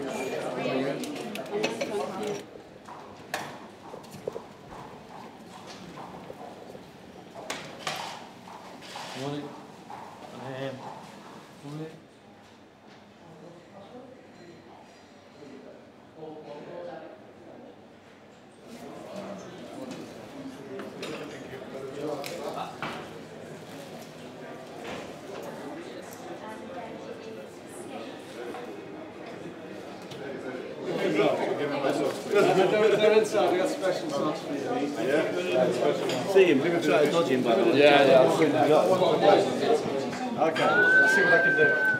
Want it? I am. Want it? They're inside, we got special sauce for you. See him, people try to dodge him way. Yeah, yeah, I've seen that. Okay, let's see what I can do.